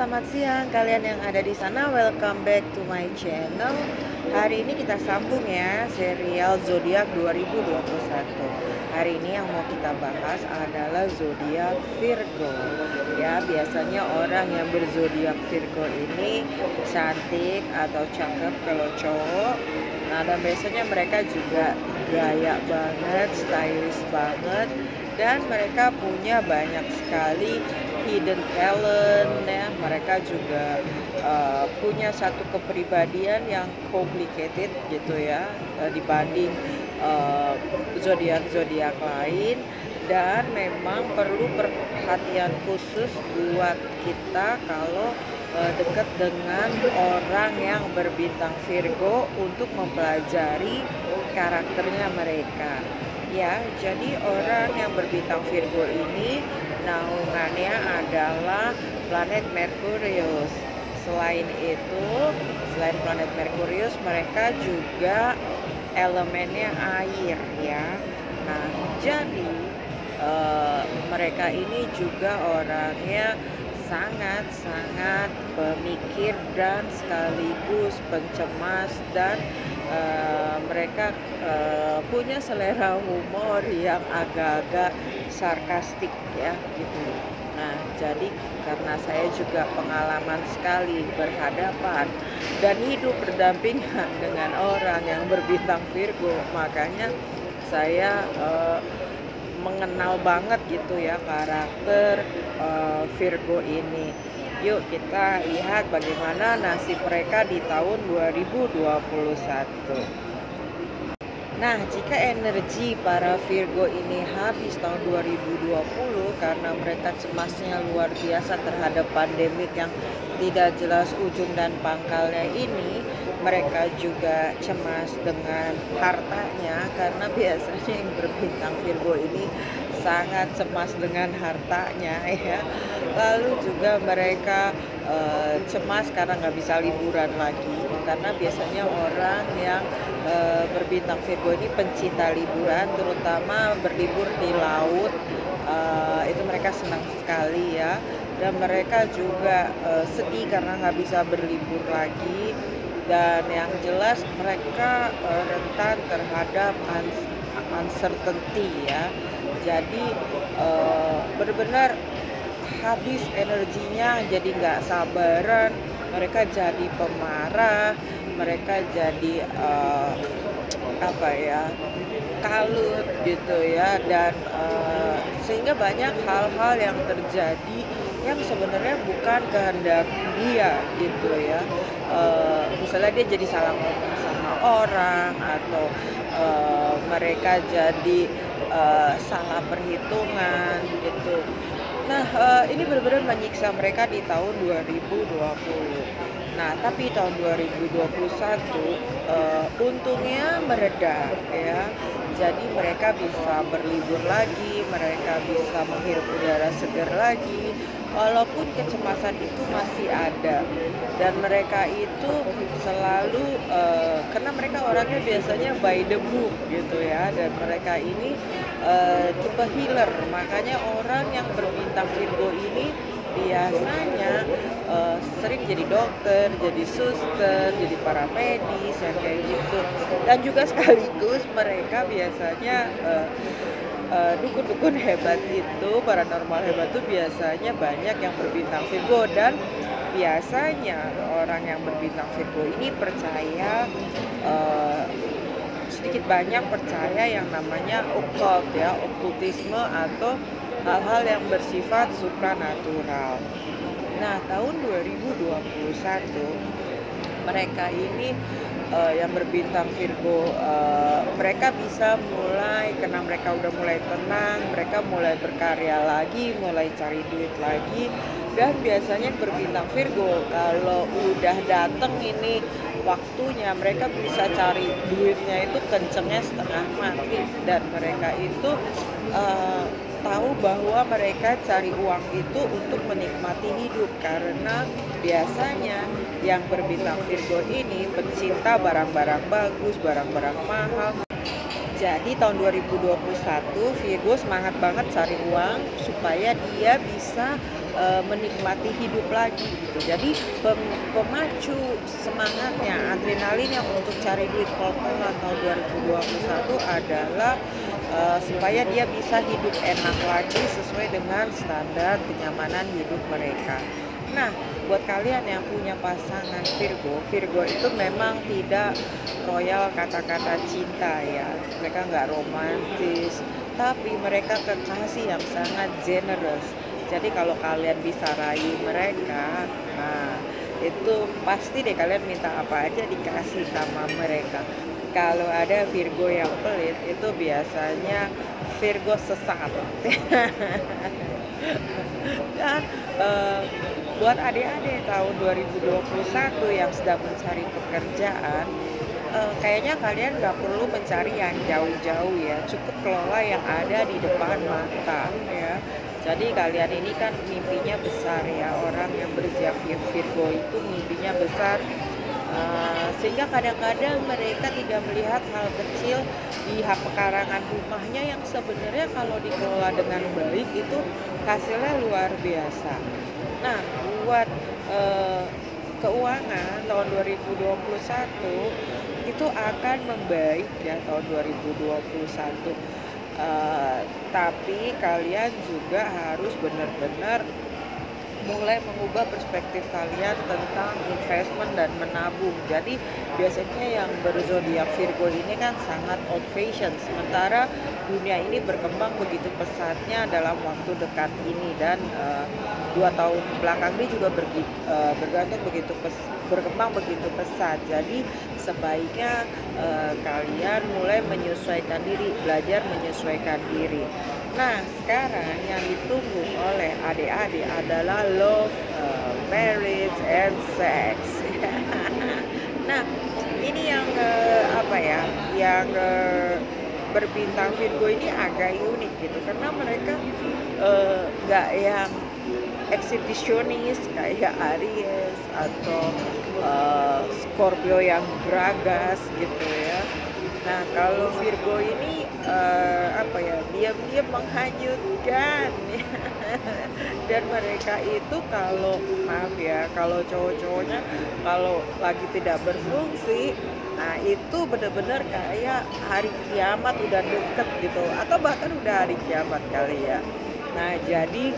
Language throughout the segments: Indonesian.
selamat siang kalian yang ada di sana. Welcome back to my channel. Hari ini kita sambung ya serial zodiak 2021. Hari ini yang mau kita bahas adalah zodiak Virgo. Ya, biasanya orang yang berzodiak Virgo ini cantik atau cakep kalau cowok. Nah, dan biasanya mereka juga gaya banget, stylish banget dan mereka punya banyak sekali hidden talent ya. Mereka juga uh, punya satu kepribadian yang complicated gitu ya uh, dibanding uh, zodiak zodiak lain. Dan memang perlu perhatian khusus buat kita kalau uh, dekat dengan orang yang berbintang Virgo untuk mempelajari karakternya mereka. Ya jadi orang yang berbintang Virgo ini naungannya adalah planet Merkurius. Selain itu selain planet Merkurius mereka juga elemennya air ya. Nah jadi uh, mereka ini juga orangnya sangat-sangat pemikir dan sekaligus pencemas dan uh, mereka uh, punya selera humor yang agak-agak sarkastik ya gitu. Nah, jadi karena saya juga pengalaman sekali berhadapan dan hidup berdampingan dengan orang yang berbintang Virgo, makanya saya uh, mengenal banget gitu ya karakter uh, Virgo ini. Yuk kita lihat bagaimana nasib mereka di tahun 2021. Nah, jika energi para Virgo ini habis tahun 2020 karena mereka cemasnya luar biasa terhadap pandemik yang tidak jelas ujung dan pangkalnya ini, mereka juga cemas dengan hartanya karena biasanya yang berbintang Virgo ini sangat cemas dengan hartanya ya. Lalu juga mereka uh, cemas karena nggak bisa liburan lagi. Karena biasanya orang yang uh, berbintang Virgo ini pencinta liburan terutama berlibur di laut uh, itu mereka senang sekali ya. Dan mereka juga uh, sedih karena nggak bisa berlibur lagi. Dan yang jelas mereka rentan terhadap uncertainty ya jadi uh, benar-benar habis energinya jadi nggak sabaran. Mereka jadi pemarah mereka jadi uh, apa ya kalut gitu ya. Dan uh, sehingga banyak hal-hal yang terjadi yang sebenarnya bukan kehendak dia gitu ya. Uh, misalnya dia jadi salah ngomong sama orang atau uh, mereka jadi uh, salah perhitungan gitu. Nah, uh, ini benar-benar menyiksa mereka di tahun 2020. Nah, tapi tahun 2021 uh, untungnya mereda ya. Jadi mereka bisa berlibur lagi, mereka bisa menghirup udara segar lagi, walaupun kecemasan itu masih ada. Dan mereka itu selalu uh, karena mereka orangnya biasanya by the book gitu ya. Dan mereka ini uh, tipe healer. Makanya orang yang berbintang Virgo ini biasanya uh, sering jadi dokter, jadi suster, jadi paramedis yang kayak gitu. Dan juga sekaligus mereka biasanya uh, uh, dukun-dukun hebat itu paranormal hebat itu biasanya banyak yang berbintang Virgo dan biasanya orang yang berbintang Virgo ini percaya uh, sedikit banyak percaya yang namanya occult ya okultisme atau hal-hal yang bersifat supranatural. Nah, tahun 2021 mereka ini uh, yang berbintang Virgo uh, mereka bisa mulai karena mereka udah mulai tenang mereka mulai berkarya lagi mulai cari duit lagi dan biasanya berbintang Virgo kalau udah dateng ini waktunya mereka bisa cari duitnya itu kencengnya setengah mati dan mereka itu uh, tahu bahwa mereka cari uang itu untuk menikmati hidup karena biasanya yang berbintang Virgo ini pencinta barang-barang bagus, barang-barang mahal. Jadi tahun 2021 Virgo semangat banget cari uang supaya dia bisa uh, menikmati hidup lagi gitu. Jadi pem, pemacu semangatnya, adrenalinnya untuk cari duit total tahun 2021 adalah uh, supaya dia bisa hidup enak lagi sesuai dengan standar kenyamanan hidup mereka. Nah, buat kalian yang punya pasangan Virgo, Virgo itu memang tidak royal kata-kata cinta ya. Mereka nggak romantis, tapi mereka kekasih yang sangat generous. Jadi kalau kalian bisa rayu mereka, itu pasti deh kalian minta apa aja dikasih sama mereka. Kalau ada Virgo yang pelit, itu biasanya Virgo sesat. Dan uh, buat adik-adik tahun 2021 yang sedang mencari pekerjaan uh, kayaknya kalian nggak perlu mencari yang jauh-jauh ya cukup kelola yang ada di depan mata ya jadi kalian ini kan mimpinya besar ya orang yang berusia Virgo itu mimpinya besar uh, sehingga kadang-kadang mereka tidak melihat hal kecil di pekarangan rumahnya yang sebenarnya kalau dikelola dengan baik itu hasilnya luar biasa Nah, buat uh, keuangan tahun 2021 itu akan membaik ya tahun 2021. Eh, tapi kalian juga harus benar-benar mulai mengubah perspektif kalian tentang investment dan menabung. Jadi biasanya yang berzodiak Virgo ini kan sangat old fashion, sementara dunia ini berkembang begitu pesatnya dalam waktu dekat ini dan uh, dua tahun belakang ini juga bergi, uh, bergantung begitu pes, berkembang begitu pesat. Jadi sebaiknya uh, kalian mulai menyesuaikan diri, belajar menyesuaikan diri. Nah, sekarang yang ditunggu oleh adik-adik adalah love, uh, marriage, and sex. nah, ini yang uh, apa ya? Yang uh, berbintang Virgo ini agak unik gitu karena mereka nggak uh, yang eksibisionis kayak Aries atau uh, Scorpio yang beragas gitu ya. Nah kalau Virgo ini uh, apa ya diam-diam menghanyutkan. Dan mereka itu kalau maaf ya kalau cowok-cowoknya kalau lagi tidak berfungsi nah itu benar-benar kayak hari kiamat udah deket gitu. Atau bahkan udah hari kiamat kali ya. Nah jadi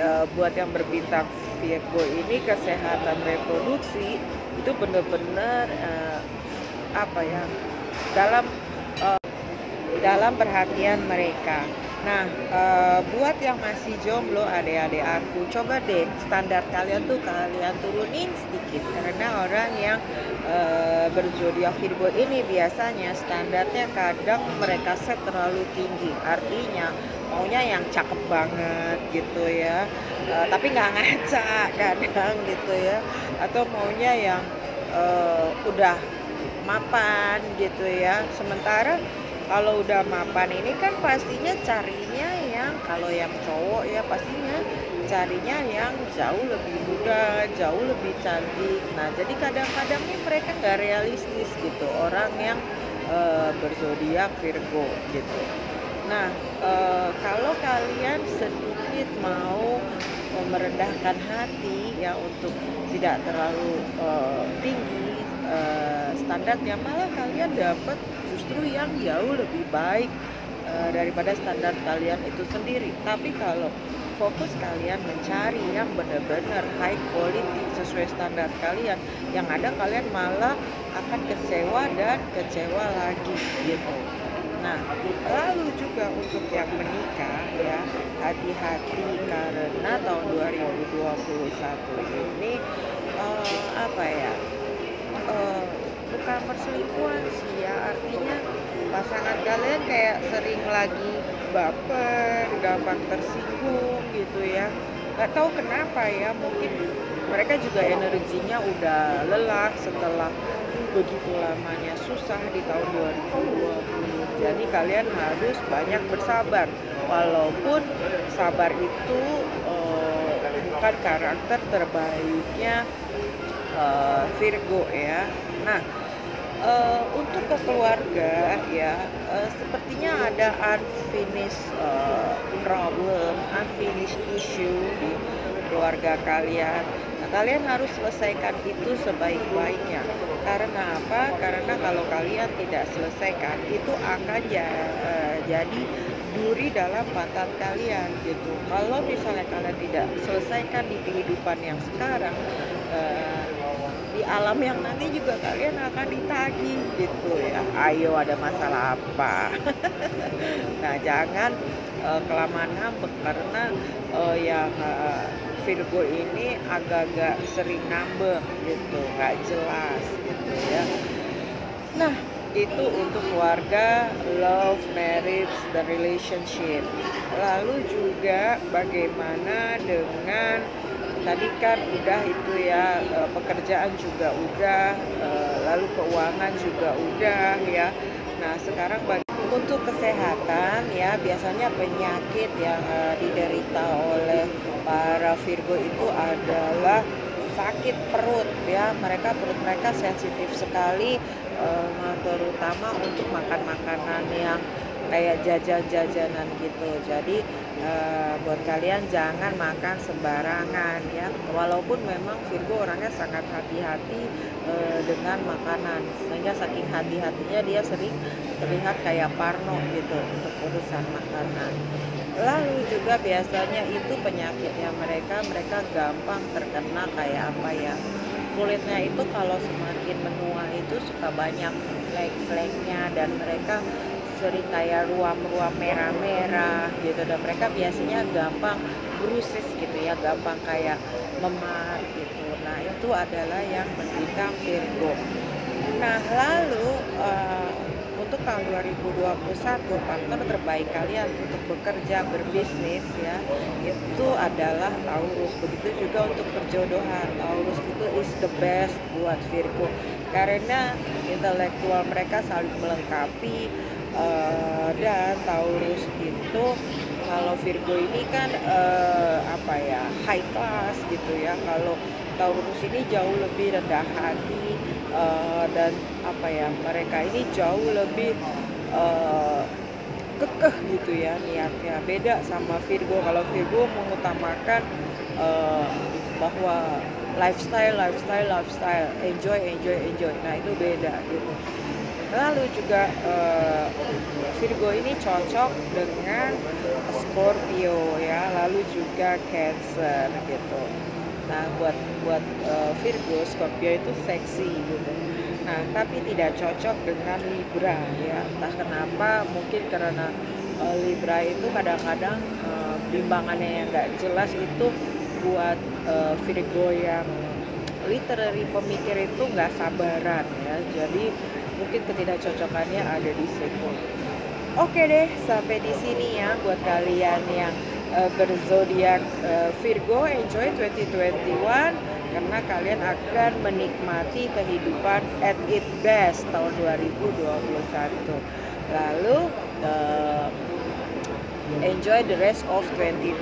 uh, buat yang berbintang Virgo ini kesehatan reproduksi itu benar-benar uh, apa ya dalam dalam perhatian mereka. Nah, e, buat yang masih jomblo, adik-adik aku, coba deh standar kalian tuh kalian turunin sedikit karena orang yang e, berzodiak Virgo ini biasanya standarnya kadang mereka set terlalu tinggi. Artinya maunya yang cakep banget gitu ya, e, tapi nggak ngaca kadang gitu ya, atau maunya yang e, udah mapan gitu ya. Sementara kalau udah mapan ini kan pastinya carinya yang kalau yang cowok ya pastinya carinya yang jauh lebih muda, jauh lebih cantik. Nah, jadi kadang-kadang nih mereka nggak realistis gitu orang yang uh, berzodiak Virgo gitu. Nah, uh, kalau kalian sedikit mau merendahkan hati ya untuk tidak terlalu uh, tinggi uh, standarnya, malah kalian dapat justru yang jauh lebih baik uh, daripada standar kalian itu sendiri. Tapi kalau fokus kalian mencari yang benar-benar high quality sesuai standar kalian, yang ada kalian malah akan kecewa dan kecewa lagi gitu. Nah, lalu juga untuk yang menikah ya, hati-hati karena tahun 2021 ini uh, apa ya? Uh, bukan perselingkuhan sih ya kalian kayak sering lagi baper gampang tersinggung gitu ya. Nggak tahu kenapa ya mungkin mereka juga energinya udah lelah setelah begitu lamanya susah di tahun 2020 jadi kalian harus banyak bersabar. Walaupun sabar itu uh, bukan karakter terbaiknya uh, Virgo ya. Nah uh, untuk ke keluarga ya uh, sepertinya ada unfinished uh, problem, unfinished issue di keluarga kalian. Nah, kalian harus selesaikan itu sebaik-baiknya. Karena apa? Karena kalau kalian tidak selesaikan, itu akan ja, uh, jadi duri dalam pantat kalian gitu. Kalau misalnya kalian tidak selesaikan di kehidupan yang sekarang, uh, di alam yang nanti juga kalian akan ditagih gitu ya. Ayo ada masalah apa? nah jangan uh, kelamaan ngambek karena uh, yang uh, Virgo ini agak-agak sering ngambek gitu, nggak jelas gitu ya. Nah itu untuk keluarga, love, marriage, dan relationship. Lalu juga bagaimana dengan tadi kan udah itu ya eh, pekerjaan juga udah, eh, lalu keuangan juga udah ya. Nah sekarang bagi untuk kesehatan ya biasanya penyakit yang uh, diderita oleh para Virgo itu adalah sakit perut ya mereka perut mereka sensitif sekali terutama untuk makan makanan yang kayak jajan-jajanan gitu. Jadi uh, buat kalian jangan makan sembarangan ya. Walaupun memang Virgo orangnya sangat hati-hati uh, dengan makanan. Sehingga saking hati-hatinya dia sering terlihat kayak parno gitu untuk urusan makanan. Lalu juga biasanya itu penyakitnya mereka mereka gampang terkena kayak apa ya kulitnya itu kalau semakin menua itu suka banyak flek-fleknya dan mereka sering kayak ruam-ruam merah-merah gitu. Dan mereka biasanya gampang brusis gitu ya gampang kayak memar gitu. Nah itu adalah yang menderita Virgo. Nah lalu uh, untuk tahun 2021 partner terbaik kalian untuk bekerja berbisnis ya itu adalah Taurus. Begitu juga untuk perjodohan Taurus itu is the best buat Virgo. Karena intelektual mereka saling melengkapi uh, dan Taurus itu kalau Virgo ini kan uh, apa ya high class gitu ya. Kalau Taurus ini jauh lebih rendah hati uh, dan apa ya mereka ini jauh lebih uh, kekeh gitu ya niatnya. Beda sama Virgo. Kalau Virgo mengutamakan uh, bahwa lifestyle lifestyle lifestyle. Enjoy enjoy enjoy. Nah itu beda gitu lalu juga uh, Virgo ini cocok dengan Scorpio ya lalu juga Cancer gitu. Nah buat buat uh, Virgo Scorpio itu seksi gitu. Nah tapi tidak cocok dengan Libra ya. Entah kenapa mungkin karena uh, Libra itu kadang-kadang uh, yang nggak jelas itu buat uh, Virgo yang literary pemikir itu nggak sabaran ya. Jadi mungkin ketidakcocokannya ada di situ. Oke deh, sampai di sini ya buat kalian yang uh, berzodiak uh, Virgo, enjoy 2021 karena kalian akan menikmati kehidupan at its best tahun 2021. Lalu uh, enjoy the rest of 2020.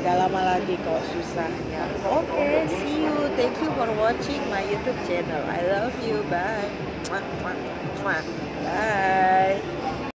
Gak lama lagi kok susahnya. Oke, okay, see you. Thank you for watching my YouTube channel. I love you. Bye. Bye.